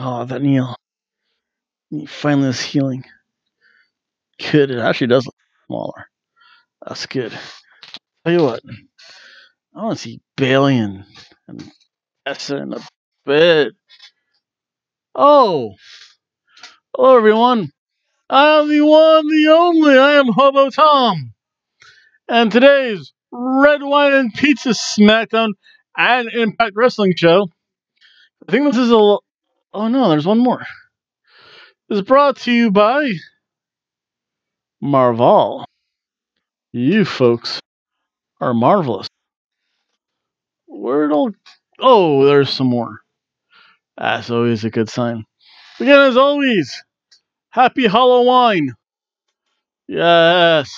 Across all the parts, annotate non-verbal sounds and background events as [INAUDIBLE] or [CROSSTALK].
Oh, that Neil. He finally is healing. Good. It actually does look smaller. That's good. Tell you what. I want to see Bayley and, and Essa in a bit. Oh! Hello, everyone. I am the one, the only. I am Hobo Tom. And today's Red Wine and Pizza SmackDown and Impact Wrestling show. I think this is a. Oh no, there's one more. Is brought to you by Marvel. You folks are marvelous. Where'd Oh, there's some more. That's always a good sign. Again, as always, happy Halloween. Yes.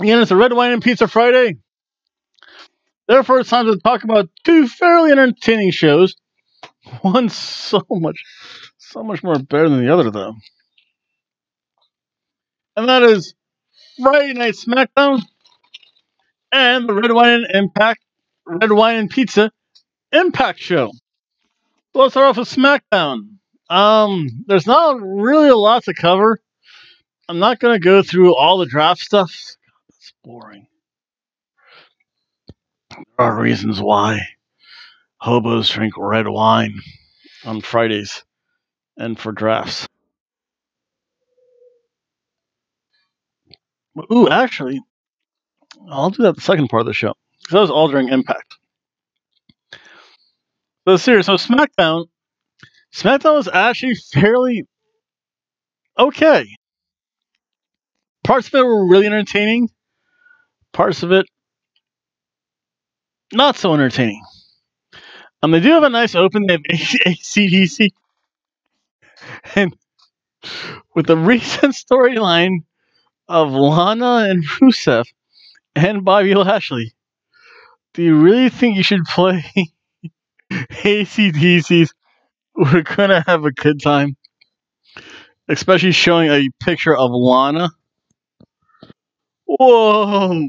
Again, it's a Red Wine and Pizza Friday. Therefore, it's time to talk about two fairly entertaining shows. One so much, so much more better than the other, though. And that is Friday Night SmackDown and the Red Wine and Impact, Red Wine and Pizza Impact Show. So let's start off with SmackDown. Um, there's not really a lot to cover. I'm not going to go through all the draft stuff. God, that's boring. There are reasons why hobos drink red wine on Fridays and for drafts. Ooh, actually, I'll do that the second part of the show because that was all during Impact. So serious. So SmackDown, SmackDown was actually fairly okay. Parts of it were really entertaining. Parts of it not so entertaining. Um, they do have a nice open. They have ACDC, and with the recent [LAUGHS] storyline of Lana and Rusev and Bobby Lashley, do you really think you should play [LAUGHS] ACDCs? We're gonna have a good time, especially showing a picture of Lana. Whoa!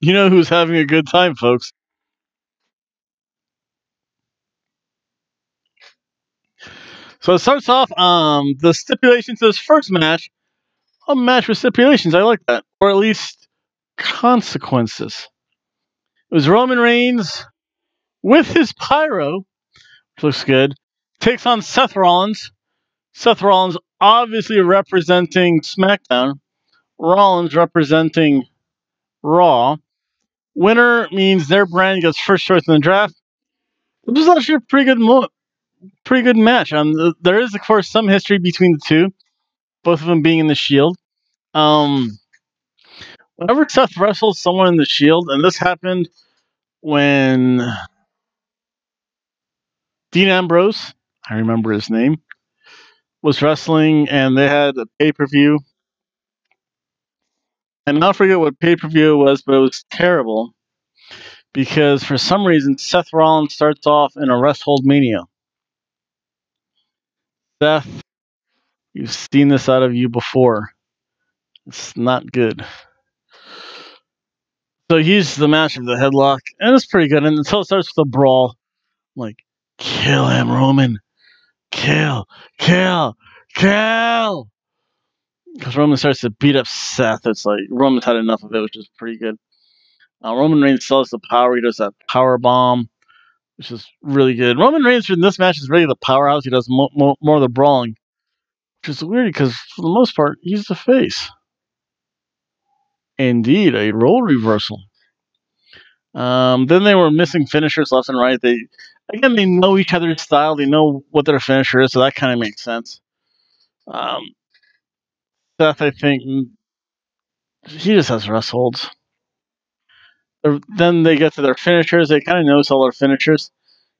You know who's having a good time, folks? So it starts off um the stipulations to this first match. A match with stipulations. I like that. Or at least consequences. It was Roman Reigns with his pyro, which looks good, takes on Seth Rollins. Seth Rollins obviously representing SmackDown. Rollins representing Raw. Winner means their brand gets first choice in the draft. It was actually a pretty good mo- pretty good match. Um, there is, of course, some history between the two, both of them being in the Shield. Um, whenever Seth wrestles someone in the Shield, and this happened when Dean Ambrose, I remember his name, was wrestling, and they had a pay per view. And I'll forget what pay per view it was, but it was terrible because for some reason Seth Rollins starts off in a rest hold mania. Seth, you've seen this out of you before. It's not good. So he uses the match of the headlock, and it's pretty good. And until it starts with a brawl, I'm like, kill him, Roman. Kill, kill, kill. Because Roman starts to beat up Seth. It's like Roman's had enough of it, which is pretty good. Uh, Roman Reigns sells the power. He does that power bomb, which is really good. Roman Reigns in this match is really the powerhouse. He does mo- mo- more of the brawling, which is weird because for the most part, he's the face. Indeed, a role reversal. Um, then they were missing finishers left and right. They again they know each other's style. They know what their finisher is, so that kind of makes sense. Um, Seth, I think, he just has rest holds. Then they get to their finishers. They kind of notice all their finishers.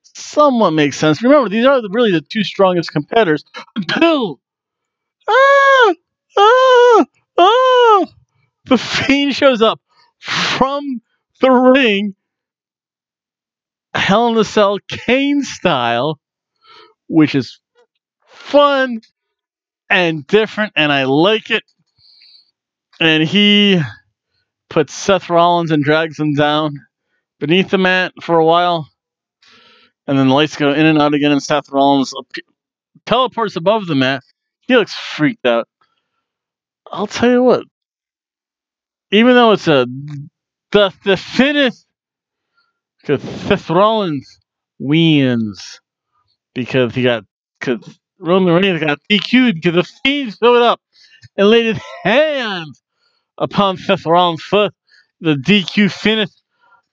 Somewhat makes sense. Remember, these are really the two strongest competitors until ah ah ah the Fiend shows up from the ring, Hell in a Cell Kane style, which is fun and different, and I like it. And he puts Seth Rollins and drags him down beneath the mat for a while, and then the lights go in and out again, and Seth Rollins teleports above the mat. He looks freaked out. I'll tell you what, even though it's a the the fittest, because Seth Rollins wins because he got because Roman Reigns got DQ'd because the Fiend showed up and laid his hands upon Seth Rollins' foot. The DQ finish.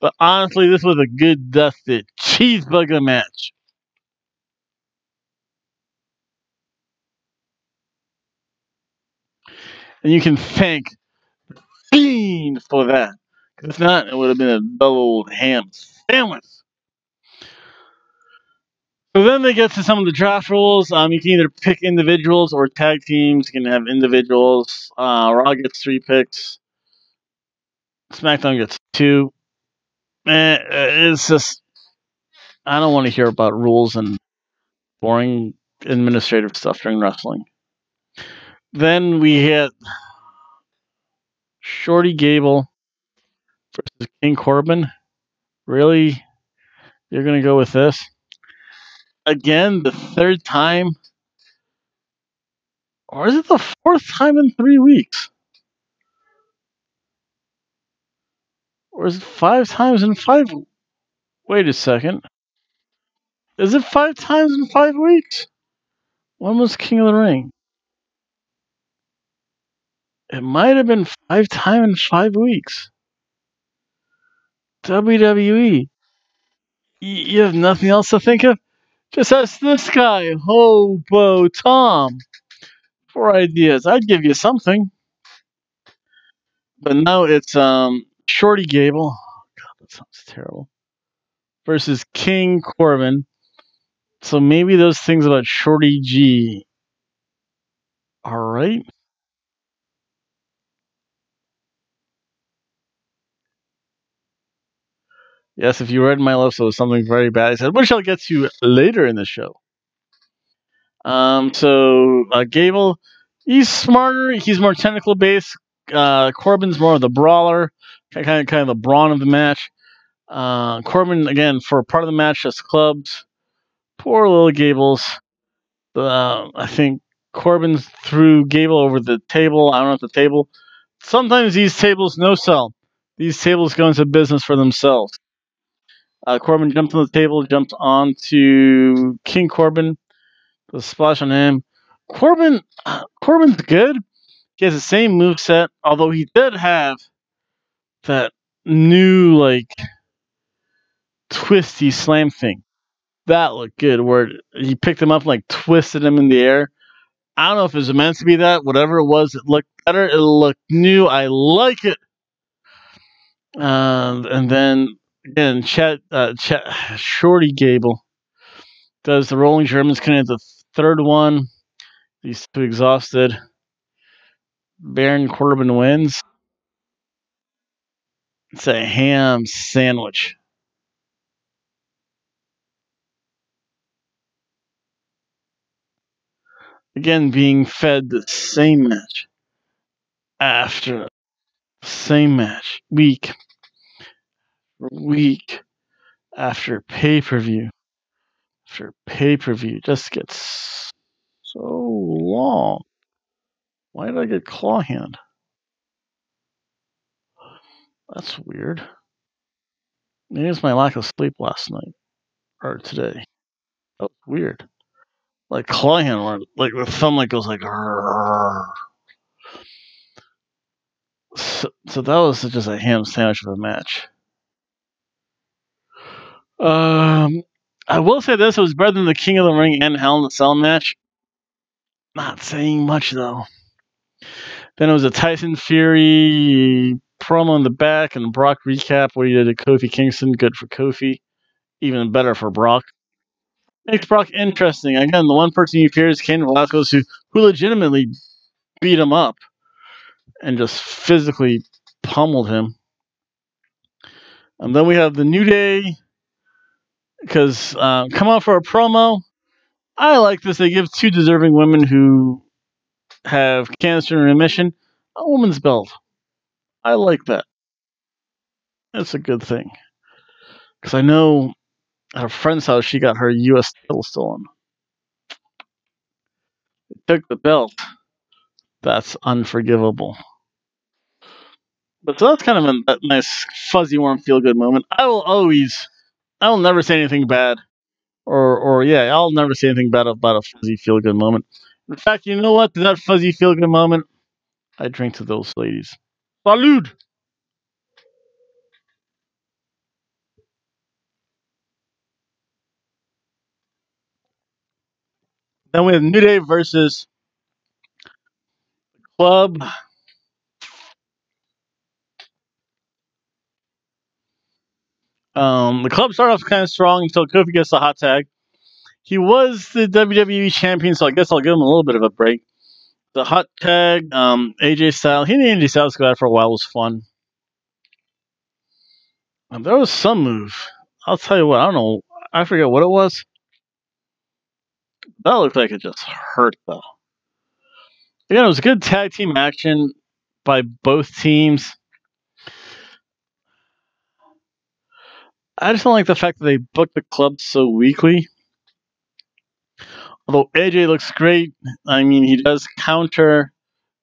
But honestly, this was a good dusted cheeseburger match. And you can thank Fiend for that. If not, it would have been a double old ham sandwich. So then they get to some of the draft rules. Um, you can either pick individuals or tag teams. You can have individuals. Uh, Raw gets three picks. SmackDown gets two. Eh, it's just I don't want to hear about rules and boring administrative stuff during wrestling. Then we hit Shorty Gable versus King Corbin. Really? You're going to go with this? Again, the third time? Or is it the fourth time in three weeks? Or is it five times in five? Wait a second. Is it five times in five weeks? When was King of the Ring? It might have been five times in five weeks. WWE. You have nothing else to think of? Just ask this guy, Hobo Tom, for ideas. I'd give you something. But now it's um Shorty Gable. God, that sounds terrible. Versus King Corbin. So maybe those things about Shorty G are right. Yes, if you read my lips, it was something very bad. I said, which I'll get to later in the show. Um, so uh, Gable, he's smarter. He's more technical based. Uh, Corbin's more of the brawler, kind of kind of the brawn of the match. Uh, Corbin again for part of the match just clubs. Poor little Gables. Uh, I think Corbin threw Gable over the table. I don't know if the table. Sometimes these tables no sell. These tables go into business for themselves. Uh, Corbin jumps on the table, jumped onto King Corbin. The splash on him. Corbin, [SIGHS] Corbin's good. He has the same move set, although he did have that new like twisty slam thing. That looked good, where he picked him up, like twisted him in the air. I don't know if it was meant to be that. Whatever it was, it looked better. It looked new. I like it. Uh, and then again, Chet, uh, Chet, Shorty Gable does the Rolling Germans kind of the third one. These two exhausted. Baron Corbin wins. It's a ham sandwich. Again, being fed the same match after same match week week after pay per view after pay per view just gets so long. Why did I get claw hand? That's weird. Maybe it's my lack of sleep last night or today. That weird. Like claw hand, like the thumb like goes like. So, so that was just a ham sandwich of a match. Um, I will say this: was better than the King of the Ring and Hell in the Cell match. Not saying much though. Then it was a Tyson Fury promo in the back and Brock recap where he did a Kofi Kingston. Good for Kofi. Even better for Brock. Makes Brock interesting. Again, the one person you fears is Cain Velasquez, who, who legitimately beat him up and just physically pummeled him. And then we have the New Day because uh, come out for a promo. I like this. They give two deserving women who have cancer in remission a woman's belt. I like that. That's a good thing. Because I know at a friend's house she got her U.S. title stolen. took the belt. That's unforgivable. But so that's kind of a, a nice, fuzzy, warm, feel good moment. I will always, I will never say anything bad, or, or yeah, I'll never say anything bad about a fuzzy, feel good moment. In fact, you know what? That fuzzy, feel good moment, I drink to those ladies. Salud! Then we have New Day versus Club. Um, the club started off kind of strong until Kofi gets the hot tag. He was the WWE champion, so I guess I'll give him a little bit of a break. The hot tag, um, AJ Styles. He and AJ Styles go out for a while. It was fun. Um, there was some move. I'll tell you what. I don't know. I forget what it was. That looked like it just hurt though. Again, it was good tag team action by both teams. I just don't like the fact that they booked the club so weakly. Although AJ looks great, I mean, he does counter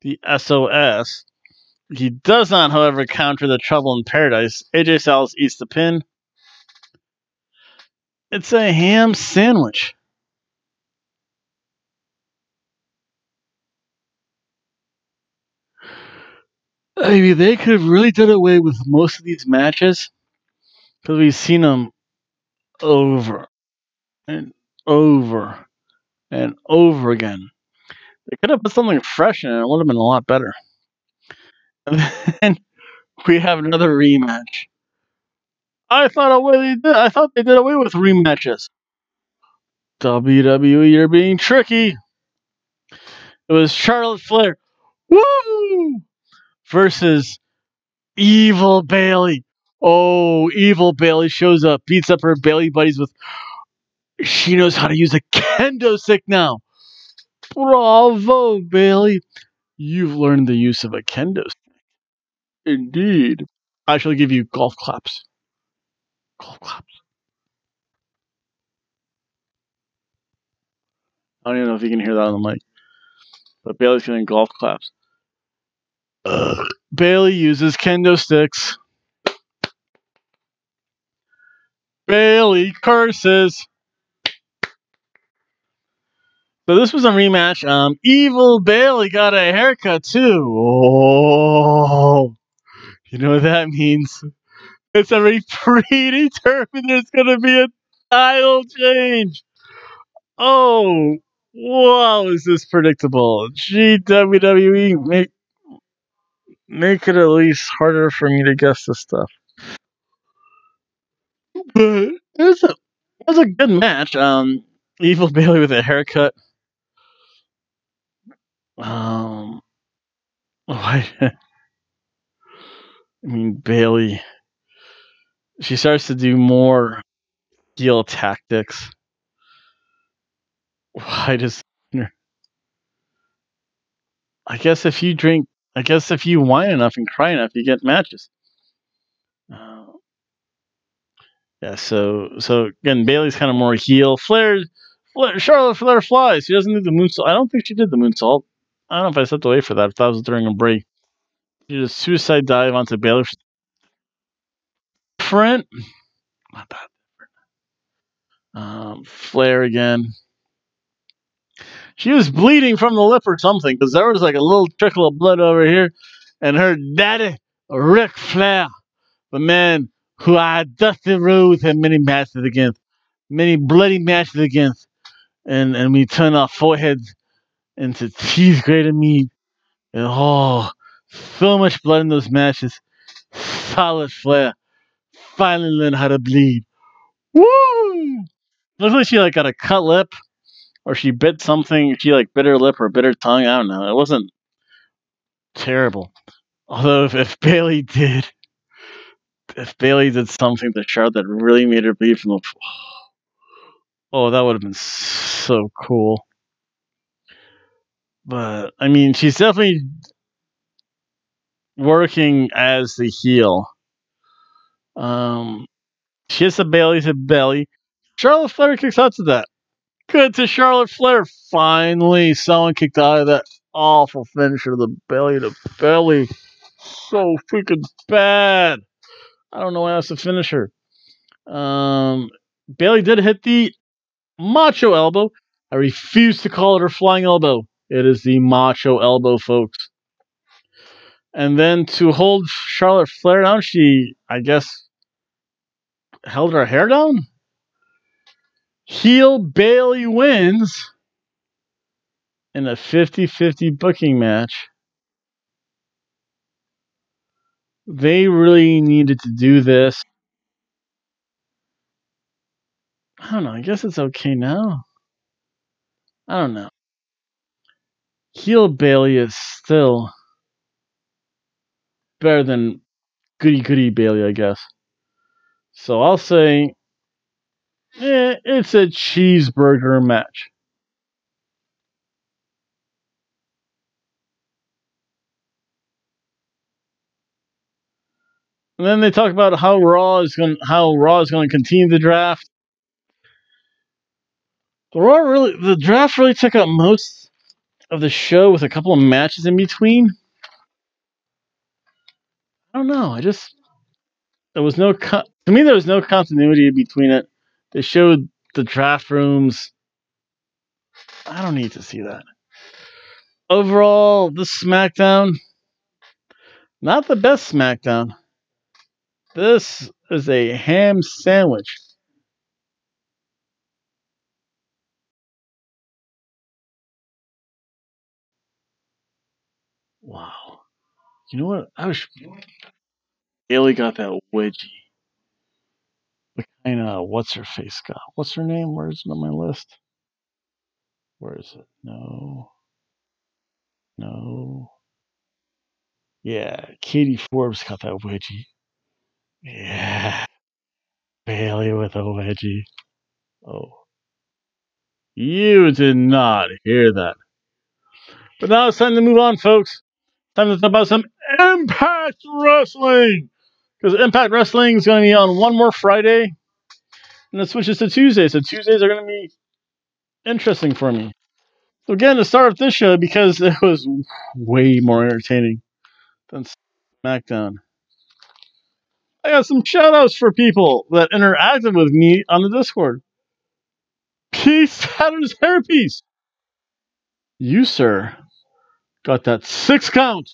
the SOS. He does not, however, counter the Trouble in Paradise. AJ Styles eats the pin. It's a ham sandwich. I mean, they could have really done away with most of these matches because we've seen them over and over and over again. They could have put something fresh in it; it would have been a lot better. [LAUGHS] And then we have another rematch. I thought away they did. I thought they did away with rematches. WWE, you're being tricky. It was Charlotte Flair, woo, versus Evil Bayley. Oh, Evil Bayley shows up, beats up her Bayley buddies with. She knows how to use a [LAUGHS] kendo stick now. Bravo, Bayley. You've learned the use of a kendo stick. Indeed. I shall give you golf claps. Golf claps. I don't even know if you can hear that on the mic. But Bayley's getting golf claps. Ugh. Bayley uses kendo sticks. Bayley curses. So this was a rematch. Um, Evil Bayley got a haircut too. Oh, you know what that means? It's already [LAUGHS] predetermined. There's gonna be a title change. Oh, wow! Is this predictable? Gee, WWE, make make it at least harder for me to guess this stuff. But it was a it was a good match. Um, Evil [LAUGHS] Bayley with a haircut. Um, why? [LAUGHS] I mean, Bayley. She starts to do more heel tactics. Why does? [LAUGHS] I guess if you drink, I guess if you whine enough and cry enough, you get matches. Uh, yeah. So so again, Bayley's kind of more heel. Flair, Flair, Charlotte Flair flies. She doesn't do the moonsault. I don't think she did the moonsault. I don't know if I stepped away for that. If that was during a break. She did a suicide dive onto Baylor. Different. Not that. Um, Flair again. She was bleeding from the lip or something because there was like a little trickle of blood over here. And her daddy, Ric Flair, the man who I Dusty Rhodes had many matches against, many bloody matches against. And, and we turn our foreheads into teeth greater meat. And oh, so much blood in those matches. Solid Flair finally learned how to bleed. Woo! Looks like she like got a cut lip, or she bit something. She like bit her lip or bit her tongue. I don't know. It wasn't terrible. Although if, if Bayley did, if Bayley did something to Charlotte that really made her bleed from the, [GASPS] oh, that would have been so cool. But I mean, she's definitely working as the heel. Um, She hits a Bayley to belly. Charlotte Flair kicks out to that. Good to Charlotte Flair. Finally, someone kicked out of that awful finisher, the belly to belly. So freaking bad. I don't know why that's the finisher. Um, Bayley did hit the macho elbow. I refuse to call it her flying elbow. It is the macho elbow, folks. And then to hold Charlotte Flair down, she, I guess, held her hair down. Heel Bayley wins in a 50 50 booking match. They really needed to do this. I don't know. I guess it's okay now. I don't know. Heel Bayley is still better than Goody Goody Bayley, I guess. So I'll say eh, it's a cheeseburger match. And then they talk about how Raw is going, how Raw is going to continue the draft. The Raw really, the draft really took up most of the show with a couple of matches in between. I don't know. I just there was no to me there was no continuity between it. They showed the draft rooms. I don't need to see that. Overall, the SmackDown not the best SmackDown. This is a ham sandwich. Wow. You know what? I was. Bayley got that wedgie. The kind of what's her face got. What's her name? Where is it on my list? Where is it? No. No. Yeah, Katie Forbes got that wedgie. Yeah. Bayley with a wedgie. Oh. You did not hear that. But now it's time to move on, folks. Time to talk about some Impact Wrestling. Because Impact Wrestling is going to be on one more Friday. And it switches to Tuesday. So Tuesdays are going to be interesting for me. So again, to start off this show, because it was way more entertaining than SmackDown. I got some shout outs for people that interacted with me on the Discord. Peace Saturn's hairpiece. You, sir, got that six count.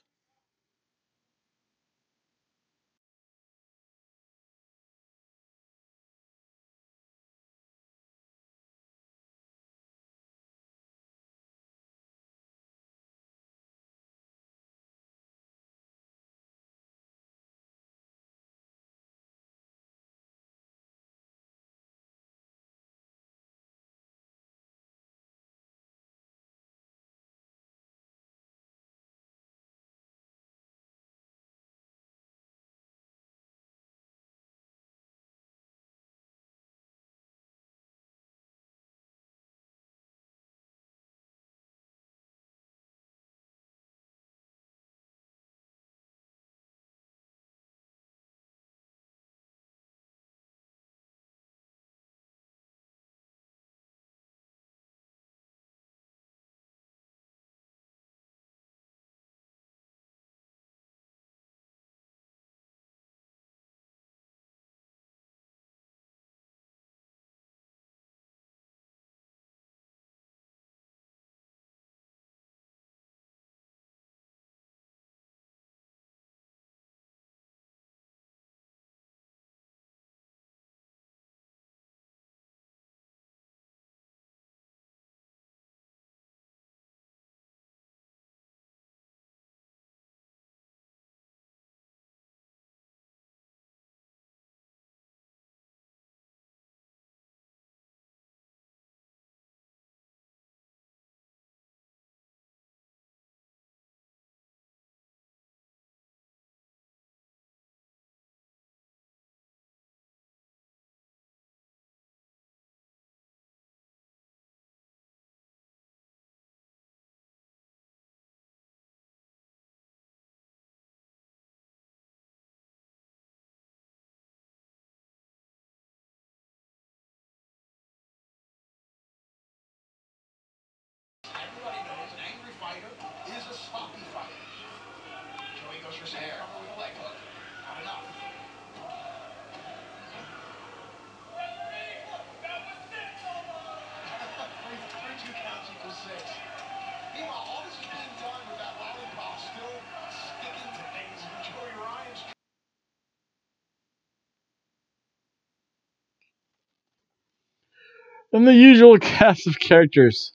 And the usual [LAUGHS] cast of characters.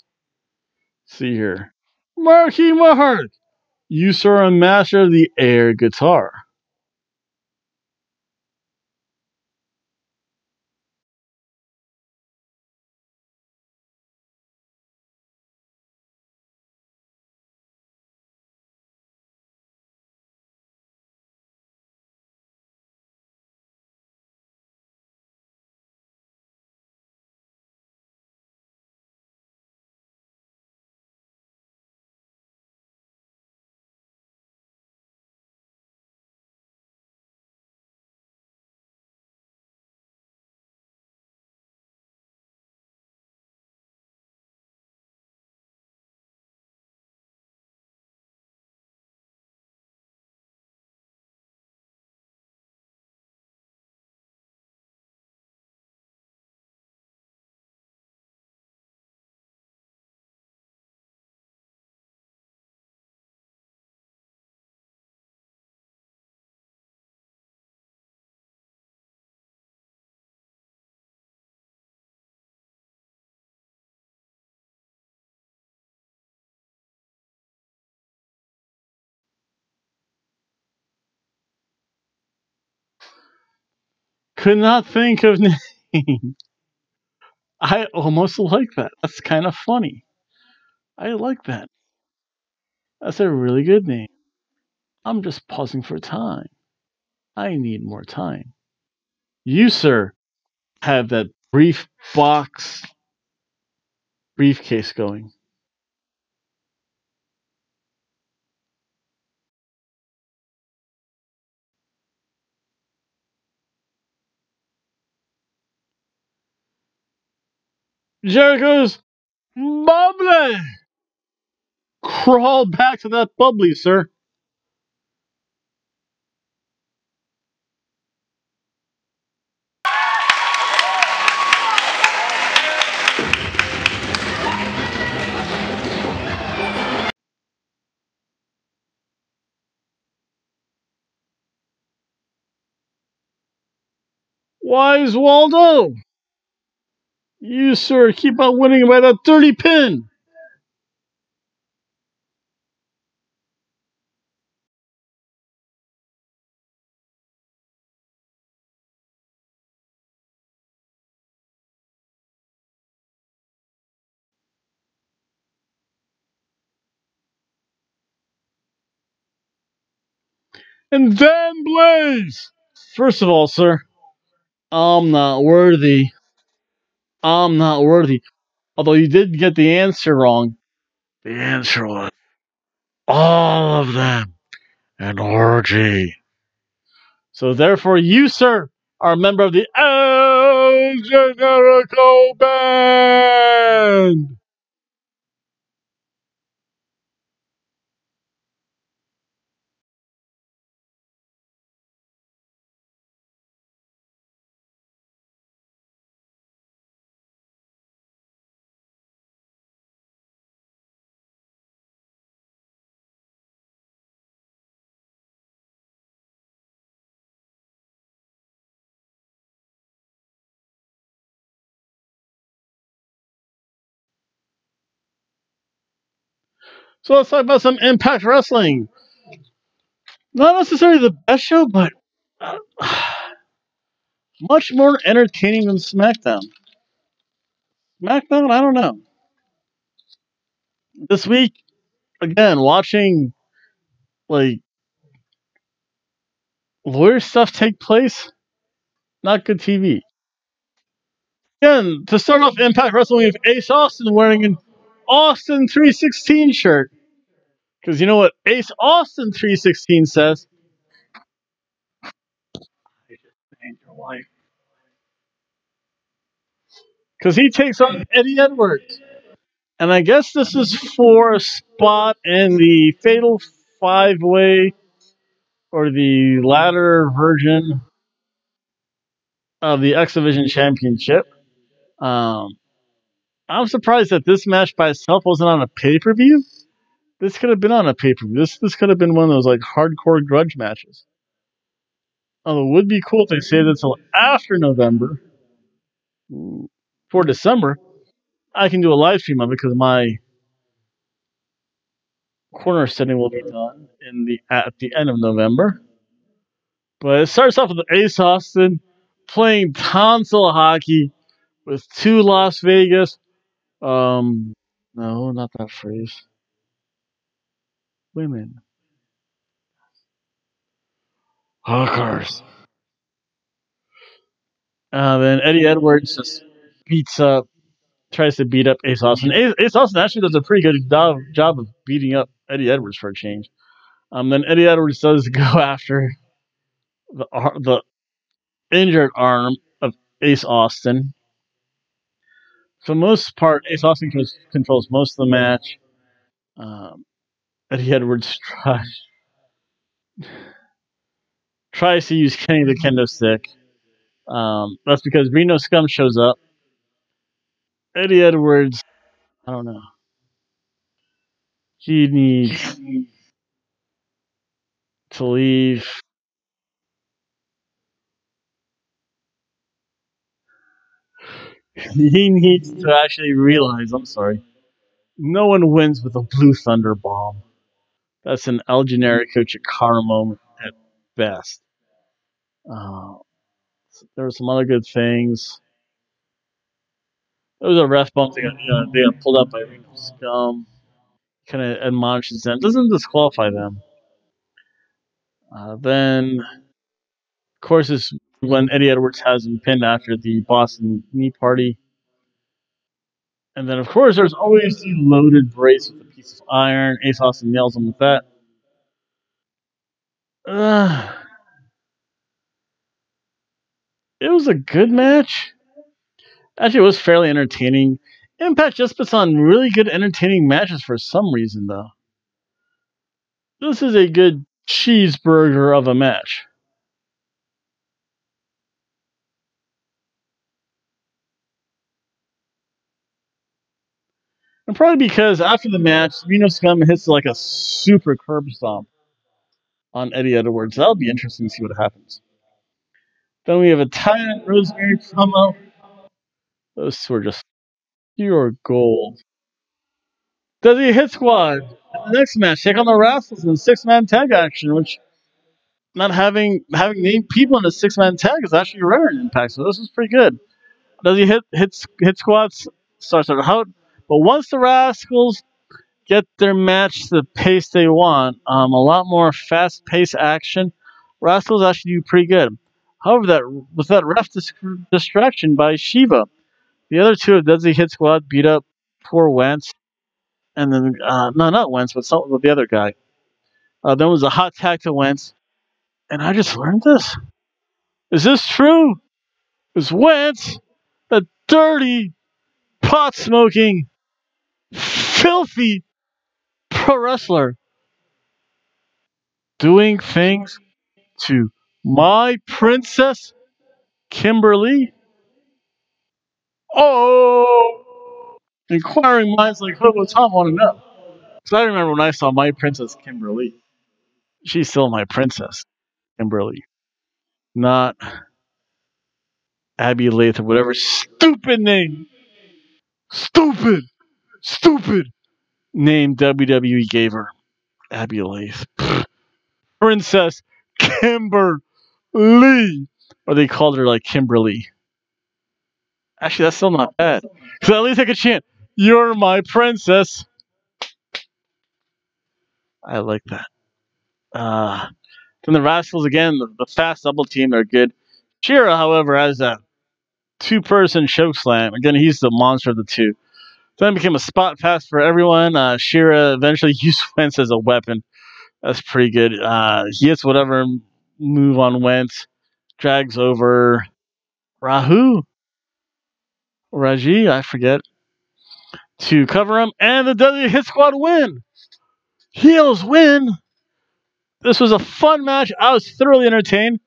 see here. Marky Mark! You sir a master of the air guitar. Could not think of [LAUGHS] name. I almost like that. That's kind of funny. I like that. That's a really good name. I'm just pausing for time. I need more time. You, sir, have that brief box briefcase going. Jericho's bubbly. Crawl back to that bubbly, sir. Wise Waldo. You, sir, keep on winning by that 30 pin. And then Blaze. First of all, sir, I'm not worthy. I'm not worthy. Although you did get the answer wrong. The answer was all of them an orgy. So therefore, you, sir, are a member of the El Generico Band. So let's talk about some Impact Wrestling. Not necessarily the best show, but [SIGHS] much more entertaining than SmackDown. SmackDown, I don't know. This week, again, watching like lawyer stuff take place, not good TV. Again, to start off Impact Wrestling, we have Ace Austin wearing an Austin 316 shirt. Because you know what Ace Austin 316 says? I just saved your life. Because he takes on Eddie Edwards. And I guess this is for a spot in the Fatal Five Way or the latter version of the X Division Championship. Um, I'm surprised that this match by itself wasn't on a pay per view. This could have been on a pay per view. This this could have been one of those like hardcore grudge matches. Although it would be cool if they saved it until after November for December. I can do a live stream of it because my corner setting will be done in the at the end of November. But it starts off with Ace Austin playing tonsil hockey with two Las Vegas. Um, no, not that phrase. Women. Hookers. Uh, then Eddie Edwards just beats up, tries to beat up Ace Austin. Ace, Ace Austin actually does a pretty good job, job of beating up Eddie Edwards for a change. Um, then Eddie Edwards does [LAUGHS] go after the the injured arm of Ace Austin. For most part, Ace Austin controls most of the match. Um, Eddie Edwards tries tries to use Kenny the kendo stick. Um, that's because Reno Scum shows up. Eddie Edwards, I don't know. He needs to leave. [LAUGHS] he needs to actually realize, I'm sorry, no one wins with a Blue Thunder bomb. That's an El Generico Chikara moment at best. Uh, there were some other good things. There was a ref bump. Got, you know, they got pulled up by Reno Scum. Kind of admonishes them. Doesn't disqualify them. Uh, then, of course, is when Eddie Edwards has him pinned after the Boston knee party. And then, of course, there's always the loaded brace with a piece of iron. Ace Austin nails him with that. Uh, it was a good match. Actually, it was fairly entertaining. Impact just puts on really good, entertaining matches for some reason, though. This is a good cheeseburger of a match. And probably because after the match, Reno Scum hits like a super curb stomp on Eddie Edwards. That'll be interesting to see what happens. Then we have a Tyan Rosemary promo. Those two are just pure gold. Desi Hit Squad. Next match, take on the Rascals in six man tag action, which not having having named people in a six man tag is actually rare in Impact, so this is pretty good. Desi hit hit hit squads starts out, but once the Rascals get their match the pace they want, um, a lot more fast paced action, Rascals actually do pretty good. However, that with that ref dis- distraction by Shiva, the other two of Deadly Hit Squad beat up poor Wentz, and then uh, no, not Wentz, but some, the other guy. Uh, there was a hot tag to Wentz, and I just learned this. Is this true? Is Wentz a dirty, pot smoking, filthy pro wrestler doing things to my princess Kimber Lee? Oh! Inquiring minds like Hobo Tom want to know. Because I remember when I saw my princess Kimber Lee. She's still my princess, Kimber Lee. Not Abby or whatever stupid name. Stupid! Stupid name WWE gave her. Abbey Laith. [LAUGHS] Princess Kimber Lee. Or they called her like Kimberly. Actually, that's still not bad. Because at least I could chant, You're my princess. I like that. Uh, then the Rascals, again, the, the fast double team, are good. Shera, however, has a two person choke slam. Again, he's the monster of the two. Then became a spot pass for everyone. Uh, Shera eventually [LAUGHS] used Wentz as a weapon. That's pretty good. Uh, he hits whatever move on Wentz, drags over Rahu, Raji, I forget, to cover him, and the W Hit Squad win. Heels win. This was a fun match. I was thoroughly entertained.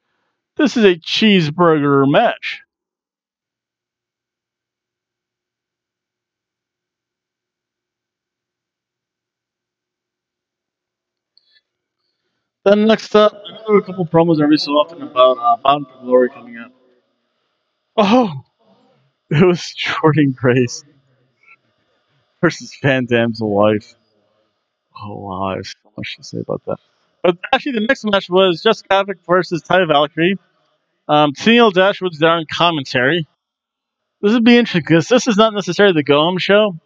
This is a cheeseburger match. Then next up, I another a couple promos every so often about uh, Bound for Glory coming up. Oh, [LAUGHS] it was Jordynne Grace versus Van Dam's wife. Oh wow, have so much to say about that. But actually, the next match was Jessica Havoc versus Taya Valkyrie. Um, Tenille Dashwood's there on commentary. This would be interesting because this is not necessarily the go home show.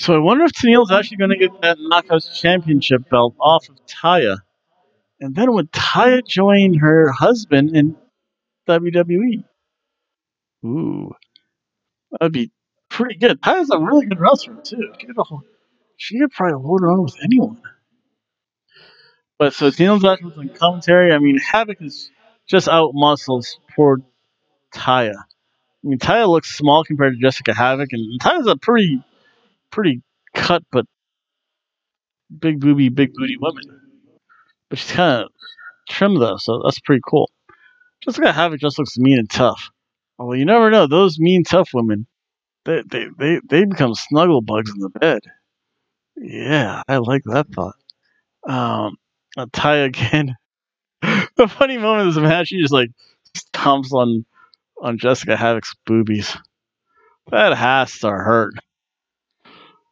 So I wonder if Tenille's actually going to get that Knockouts Championship belt off of Taya. And then would Taya join her husband in WWE? Ooh. That'd be pretty good. Taya's a really good wrestler, too. She could, hold, she could probably hold her on with anyone. But so Tenille actually on commentary. I mean, Havoc is just out muscles poor Taya. I mean, Taya looks small compared to Jessica Havoc, and Taya's a pretty, pretty cut but big booby, big booty woman. But she's kind of trim though, so that's pretty cool. Jessica Havoc just looks mean and tough. Well, you never know; those mean, tough women, they they they, they become snuggle bugs in the bed. Yeah, I like that thought. Um, Taya again. [LAUGHS] the funny moment of this match, she just like stomps on on Jessica Havoc's boobies. That has to hurt.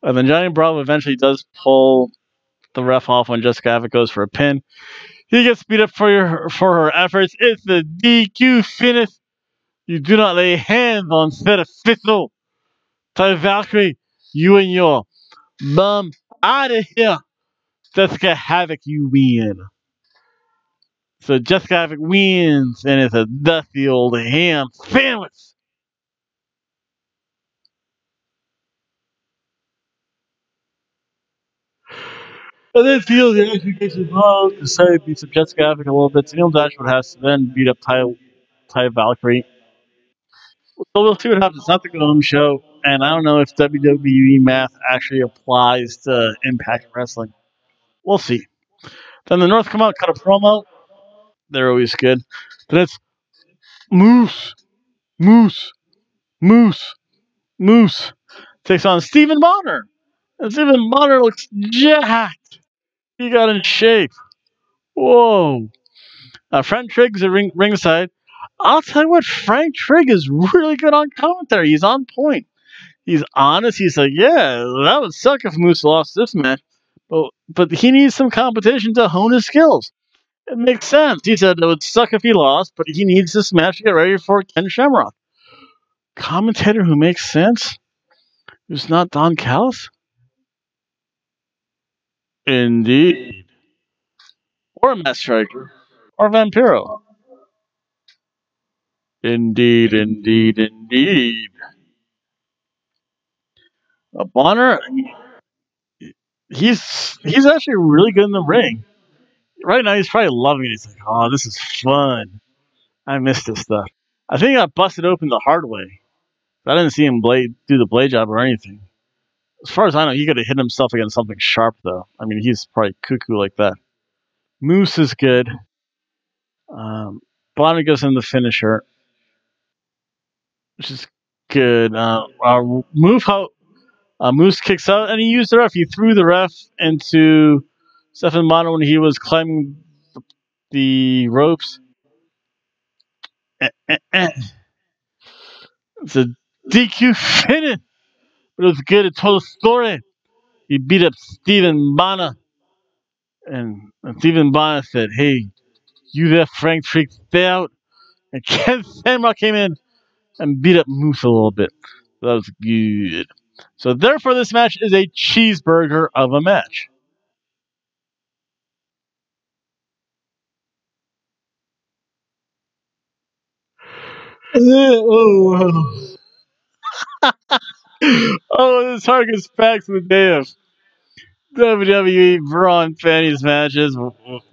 And then Johnny Bravo eventually does pull the ref off when Jessica Havoc goes for a pin. He gets beat up for your, for her efforts. It's the DQ finish. You do not lay hands on said official. Tell Valkyrie, you and your bum out of here. Jessica Havoc, you win. So Jessica Havoc wins, and it's a dusty old ham sandwich. And then feel the gets involved, decided to beat up Jessica Havoc a little bit. So Neil Dashwood has to then beat up Taya, Taya Valkyrie. So we'll see what happens. It's not the home show, and I don't know if WWE math actually applies to Impact Wrestling. We'll see. Then the North come out, cut a promo. They're always good. Then it's Moose, Moose, Moose, Moose takes on Stephan Bonnar. And Stephan Bonnar looks jacked. He got in shape. Whoa. Uh, Frank Trigg's at ring, ringside. I'll tell you what, Frank Trigg is really good on commentary. He's on point. He's honest. He's like, yeah, that would suck if Moose lost this match. But, but he needs some competition to hone his skills. It makes sense. He said it would suck if he lost, but he needs this match to get ready for Ken Shamrock. Commentator who makes sense? Who's not Don Callis? Indeed. Or Matt Striker. Or a Vampiro. Indeed, indeed, indeed. A Bonnar, he's he's actually really good in the ring. Right now, he's probably loving it. He's like, "Oh, this is fun. I miss this stuff." I think I busted open the hard way. I didn't see him blade do the blade job or anything. As far as I know, he could have hit himself against something sharp, though. I mean, he's probably cuckoo like that. Moose is good. Um, Bonnar goes in the finisher, which is good. Uh, uh, move how uh, Moose kicks out, and he used the ref. He threw the ref into Stephan Bonnar when he was climbing the, the ropes. Eh, eh, eh. It's a DQ finish, but it was good. It told a story. He beat up Stephan Bonnar, and, and Stephan Bonnar said, "Hey, you there, Frank Trigg, stay out." And [LAUGHS] Ken Shamrock came in and beat up Moose a little bit. That was good. So therefore, this match is a cheeseburger of a match. [LAUGHS] oh, [LAUGHS] oh, this harkens back to the day of WWE bra and matches,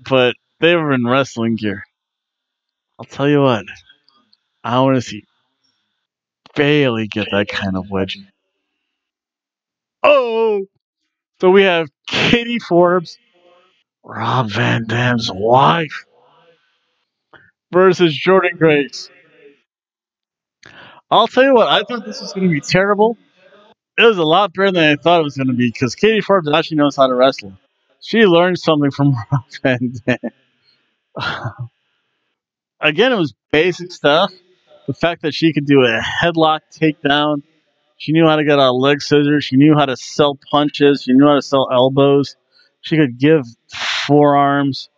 but they were in wrestling gear. I'll tell you what, I want to see Bayley get that kind of wedgie. Oh, so we have Katie Forbes, Rob Van Dam's wife, versus Jordynne Grace. I'll tell you what, I thought this was going to be terrible. It was a lot better than I thought it was going to be because Katie Forbes actually knows how to wrestle. She learned something from Rob Van Dam. Again, it was basic stuff. The fact that she could do a headlock takedown She knew how to get out leg scissors. She knew how to sell punches. She knew how to sell elbows. She could give forearms.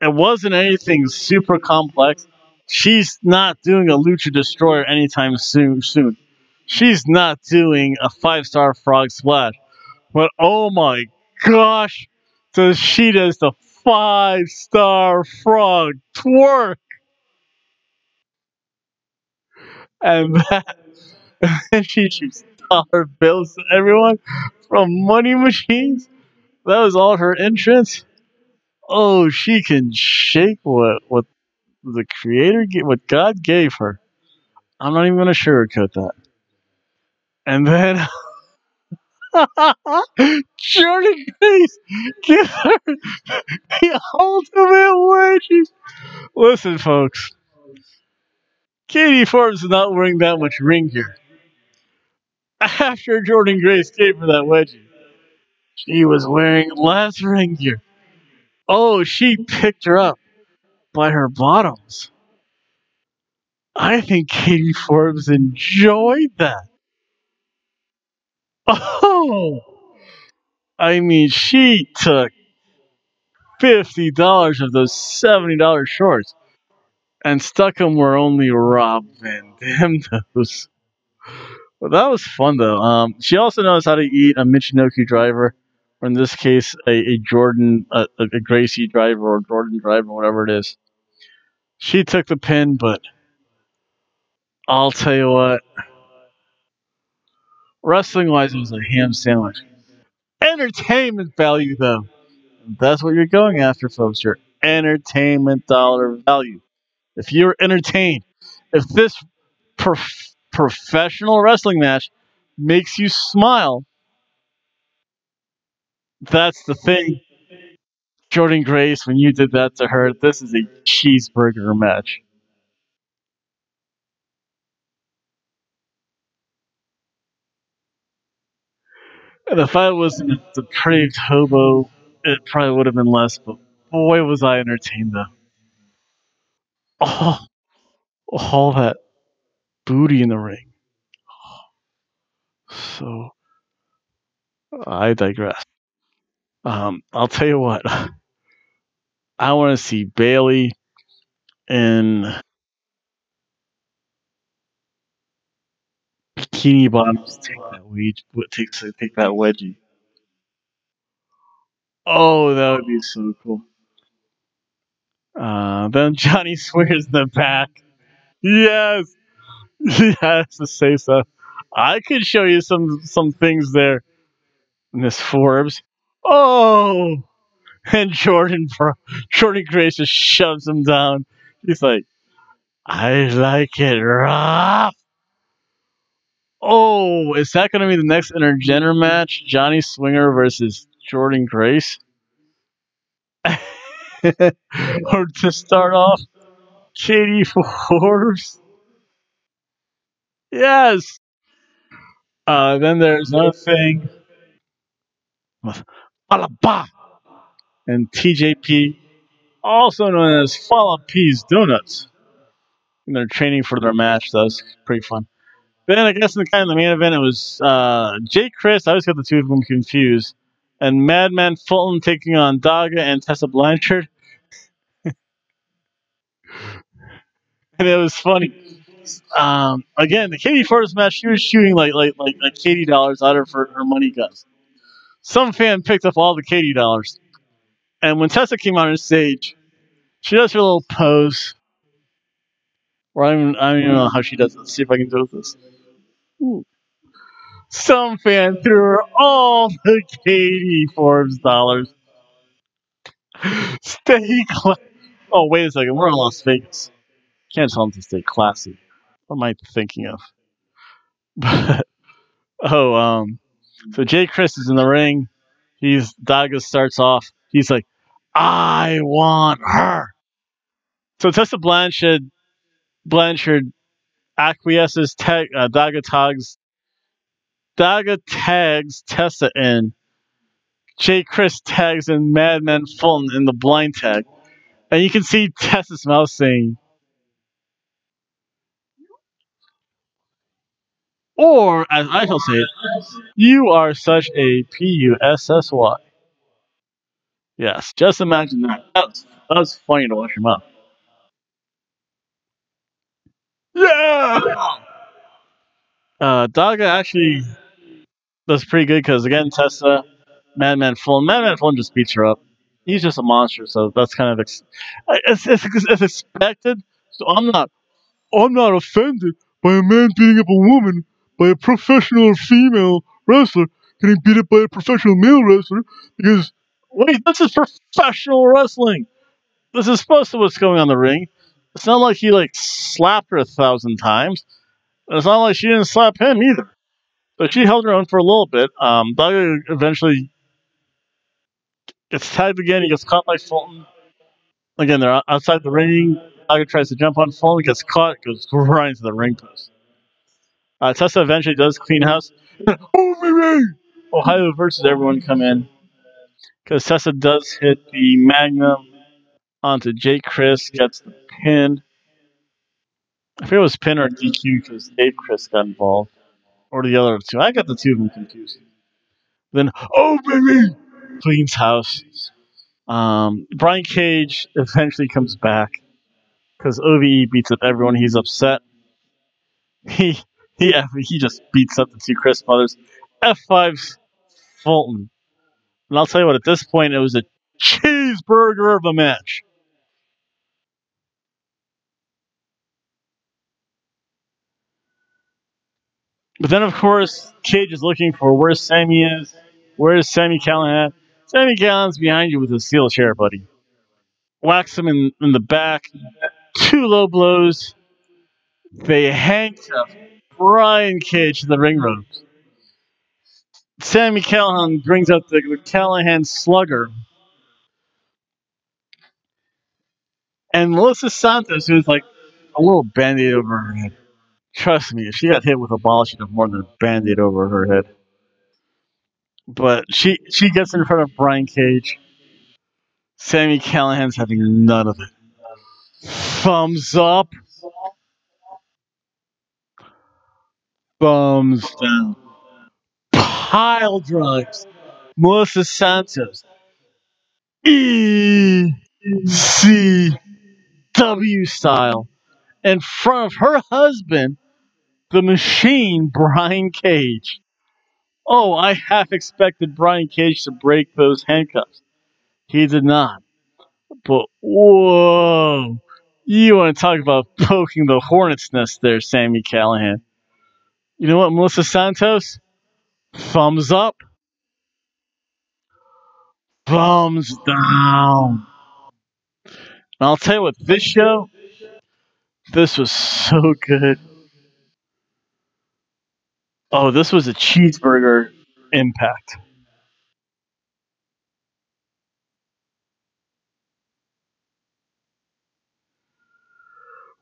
It wasn't anything super complex. She's not doing a Lucha Destroyer anytime soon. Soon, she's not doing a five star frog splash. But oh my gosh, so she does the five star frog twerk, and that [LAUGHS] and she shoots dollar bills to everyone from money machines. That was all her entrance. Oh, she can shake what what the creator what God gave her. I'm not even gonna sugarcoat that. And then [LAUGHS] Jordynne Grace give her the ultimate wedgie. Listen, folks. Katie Forbes is not wearing that much ring gear. After Jordynne Grace gave her that wedgie, she was wearing less ring gear. Oh, she picked her up by her bottoms. I think Katie Forbes enjoyed that. Oh, I mean, she took fifty dollars of those seventy dollars shorts and stuck them where only Rob Van Dam [LAUGHS] knows. But that was fun though. Um, she also knows how to eat a Michinoku driver, or in this case, a, a Jordynne, a, a Gracie driver or Jordynne driver, whatever it is. She took the pin, but I'll tell you what. Wrestling wise, it was a ham sandwich. Entertainment value, though. That's what you're going after, folks. Your entertainment dollar value. If you're entertained, if this prof- professional wrestling match makes you smile, that's the thing. Jordynne Grace, when you did that to her, this is a cheeseburger match. And if I was a depraved hobo, it probably would have been less, but boy, was I entertained though. Oh, all that booty in the ring. So, I digress. Um, I'll tell you what. [LAUGHS] I want to see Bayley in bikini bottoms take that wedge, take take that wedgie. Oh, that would be so cool. Uh, then Johnny [LAUGHS] swears in the back. Yes, [LAUGHS] has to say so. I could show you some some things there, Miss Forbes. Oh, and Jordynne [LAUGHS] Jordynne Grace just shoves him down. He's like, I like it rough. Oh, is that going to be the next intergender match? Johnny Swinger versus Jordynne Grace? [LAUGHS] or to start off, Katie Forbes? Yes. Uh, then there's another thing with Alaba and TJP, also known as Fala Peas Donuts. And they're training for their match. That's pretty fun. Then I guess in the kind of the main event, it was uh, Jake Crist. I always got the two of them confused. And Madman Fulton taking on Daga and Tessa Blanchard. [LAUGHS] and it was funny. Um, again, the Katie Forbes match, she was shooting like like like, like Katie dollars out of her, her money guns. Some fan picked up all the Katie dollars. And when Tessa came on stage, she does her little pose. Or I don't, I don't even know how she does it. Let's see if I can do this. Some fan threw her all the Katie Forbes dollars. [LAUGHS] Stay classy. Oh, wait a second. We're in Las Vegas. Can't tell them to stay classy. What am I thinking of? [LAUGHS] But, oh, um, so Jake Crist is in the ring. He's Daga starts off. He's like, I want her. So Tessa Blanchard, Blanchard acquiesces. Tag, uh, Daga tags Daga tags Tessa in. Jake Crist tags in Madman Fulton in the blind tag. And you can see Tessa's mouth saying, Or, as I shall say you are such a P U S S Y. Yes, just imagine that. That was funny to watch him up. Yeah! Uh, Daga actually does pretty good because, again, Tessa, Madman Fulton. Madman Fulton just beats her up. He's just a monster, so that's kind of ex- it's, it's, it's expected. So I'm not I'm not offended by a man beating up a woman by a professional female wrestler getting beat up by a professional male wrestler because wait, this is professional wrestling. This is supposed to what's going on in the ring. It's not like he like slapped her a thousand times. And It's not like she didn't slap him either. But she held her own for a little bit. Um, Doug eventually gets tagged again. He gets caught by Fulton. Again, they're outside the ring. Doug tries to jump on Fulton, gets caught, goes right into the ring post. Uh, Tessa eventually does clean house. [LAUGHS] oh! Ohio versus everyone come in. Because Tessa does hit the Magnum onto Jake Crist, gets the pin. I forget it was pin or DQ because Dave Crist got involved. Or the other two. I got the two of them confused. Then, oh, baby! Cleans house. Um, Brian Cage eventually comes back because OVE beats up everyone. He's upset. He he [LAUGHS] he just beats up the two Crist brothers. F5's Fulton. And I'll tell you what, at this point, it was a cheeseburger of a match. But then, of course, Cage is looking for where Sami is. Where's Sami Callihan? Sami Callihan's behind you with a steel chair, buddy. Whacks him in, in the back. Two low blows. They handcuff Brian Cage to the ring ropes. Sami Callihan brings up the, Callihan slugger. And Melissa Santos, who's like a little band over her head. Trust me, if she got hit with a ball, she'd have more than a band aid over her head. But she she gets in front of Brian Cage. Sami Callihan's having none of it. Thumbs up. Thumbs down. Pile drives. Melissa Santos. E C W style. In front of her husband, the machine, Brian Cage. Oh, I half expected Brian Cage to break those handcuffs. He did not. But whoa. You want to talk about poking the hornet's nest there, Sami Callihan. You know what, Melissa Santos? Thumbs up. Thumbs down. And I'll tell you what, this show, this was so good. Oh, this was a cheeseburger impact.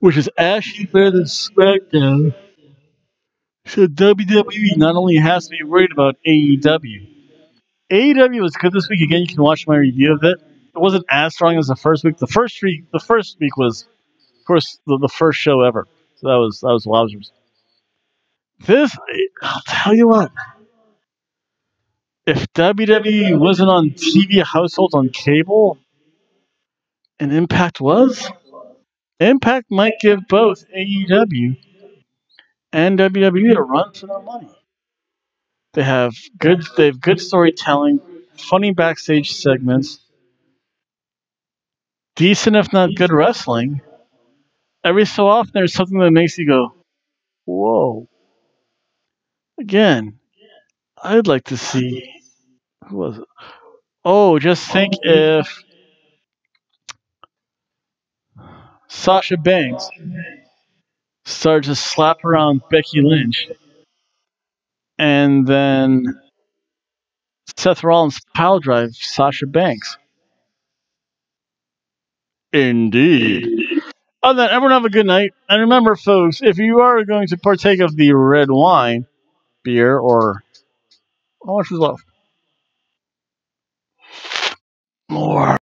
Which is actually better than SmackDown. So WWE not only has to be worried about AEW. AEW was good this week. Again, you can watch my review of it. It wasn't as strong as the first week. The first week, the first week was, course, the, the first show ever. So that was that was wowzers. This, I'll tell you what. If WWE wasn't on TV households on cable, and Impact was, Impact might give both AEW and WWE a run for their money. They have good they have good storytelling, funny backstage segments, decent if not good wrestling. Every so often there's something that makes you go, Whoa. Again, I'd like to see who was it? Oh, just think if Sasha Banks started to slap around Becky Lynch and then Seth Rollins pile drive Sasha Banks. Indeed. Oh, Other than that, everyone have a good night. And remember, folks, if you are going to partake of the red wine, beer, or how much is left? More.